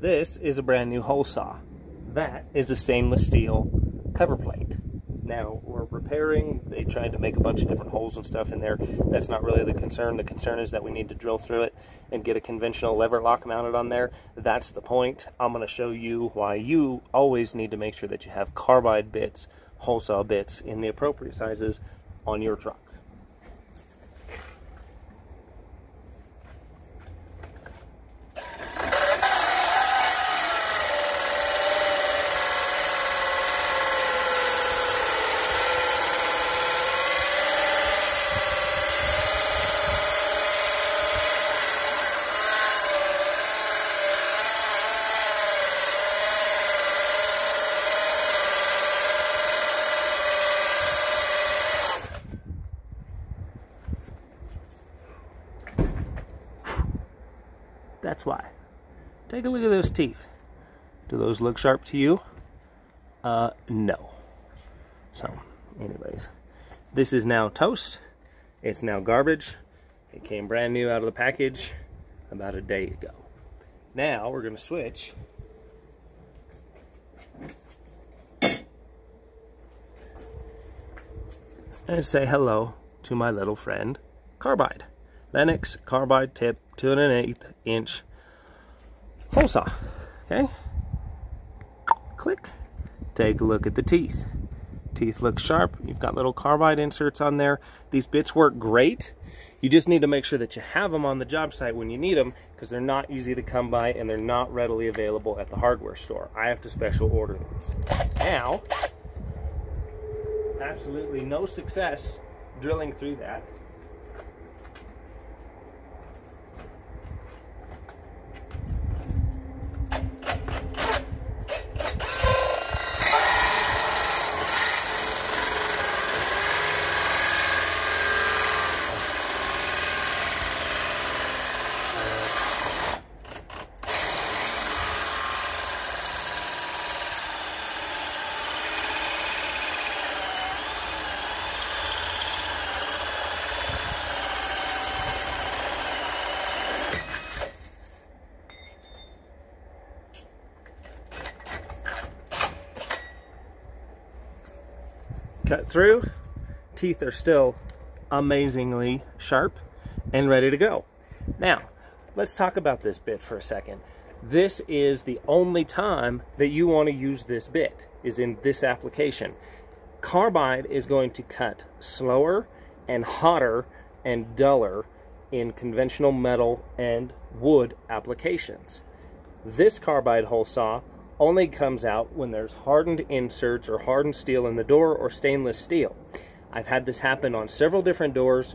This is a brand new hole saw. That is a stainless steel cover plate. Now, we're repairing. They tried to make a bunch of different holes and stuff in there. That's not really the concern. The concern is that we need to drill through it and get a conventional lever lock mounted on there. That's the point. I'm going to show you why you always need to make sure that you have carbide bits, hole saw bits in the appropriate sizes on your truck. That's why. Take a look at those teeth. Do those look sharp to you? Uh, no. So, anyways, this is now toast. It's now garbage. It came brand new out of the package about a day ago. Now we're going to switch and say hello to my little friend Carbide. Lenox carbide tip, two and an eighth inch hole saw. Okay? Click. Take a look at the teeth. Teeth look sharp. You've got little carbide inserts on there. These bits work great. You just need to make sure that you have them on the job site when you need them because they're not easy to come by and they're not readily available at the hardware store. I have to special order these. Now, absolutely no success drilling through that. Cut through. Teeth are still amazingly sharp and ready to go. Now, let's talk about this bit for a second. This is the only time that you want to use this bit, is in this application. Carbide is going to cut slower and hotter and duller in conventional metal and wood applications. This carbide hole saw only comes out when there's hardened inserts or hardened steel in the door or stainless steel. I've had this happen on several different doors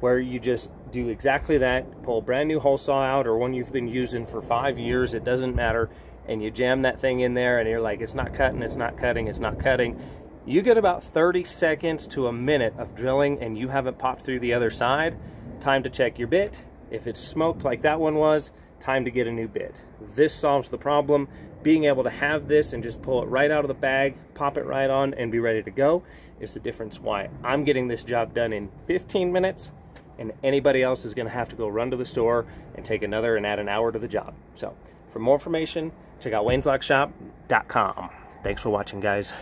where you just do exactly that, pull a brand new hole saw out or one you've been using for five years, it doesn't matter, and you jam that thing in there and you're like, it's not cutting, it's not cutting, it's not cutting. You get about 30 seconds to a minute of drilling and you haven't popped through the other side, time to check your bit. If it's smoked like that one was, time to get a new bit. This solves the problem. Being able to have this and just pull it right out of the bag, pop it right on, and be ready to go is the difference why I'm getting this job done in 15 minutes and anybody else is going to have to go run to the store and take another and add an hour to the job. So for more information, check out wayneslockshop.com. Thanks for watching, guys.